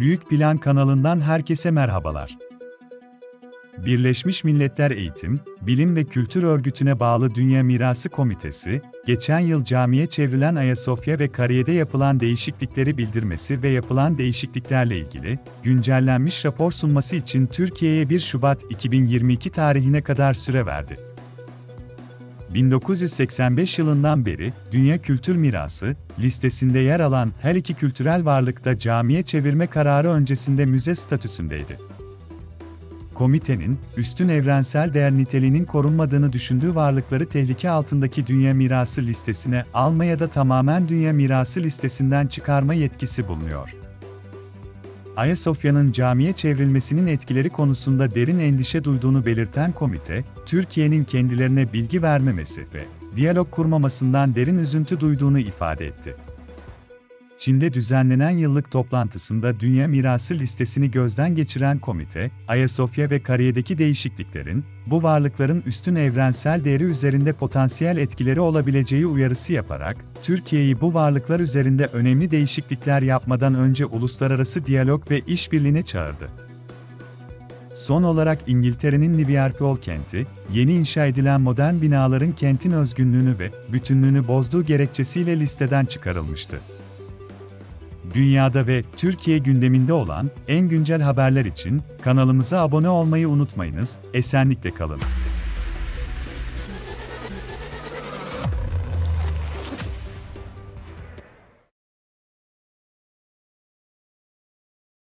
Büyük Plan kanalından herkese merhabalar. Birleşmiş Milletler Eğitim, Bilim ve Kültür Örgütü'ne bağlı Dünya Mirası Komitesi, geçen yıl camiye çevrilen Ayasofya ve Kariye'de yapılan değişiklikleri bildirmesi ve yapılan değişikliklerle ilgili güncellenmiş rapor sunması için Türkiye'ye 1 Şubat 2022 tarihine kadar süre verdi. 1985 yılından beri Dünya Kültür Mirası listesinde yer alan her iki kültürel varlıkta camiye çevirme kararı öncesinde müze statüsündeydi. Komitenin, üstün evrensel değer niteliğinin korunmadığını düşündüğü varlıkları tehlike altındaki dünya mirası listesine alma ya da tamamen dünya mirası listesinden çıkarma yetkisi bulunuyor. Ayasofya'nın camiye çevrilmesinin etkileri konusunda derin endişe duyduğunu belirten komite, Türkiye'nin kendilerine bilgi vermemesi ve diyalog kurmamasından derin üzüntü duyduğunu ifade etti. Çin'de düzenlenen yıllık toplantısında Dünya Mirası listesini gözden geçiren komite, Ayasofya ve Kariye'deki değişikliklerin, bu varlıkların üstün evrensel değeri üzerinde potansiyel etkileri olabileceği uyarısı yaparak, Türkiye'yi bu varlıklar üzerinde önemli değişiklikler yapmadan önce uluslararası diyalog ve işbirliğine çağırdı. Son olarak İngiltere'nin Liverpool kenti, yeni inşa edilen modern binaların kentin özgünlüğünü ve bütünlüğünü bozduğu gerekçesiyle listeden çıkarılmıştı. Dünyada ve Türkiye gündeminde olan en güncel haberler için kanalımıza abone olmayı unutmayınız. Esenlikle kalın.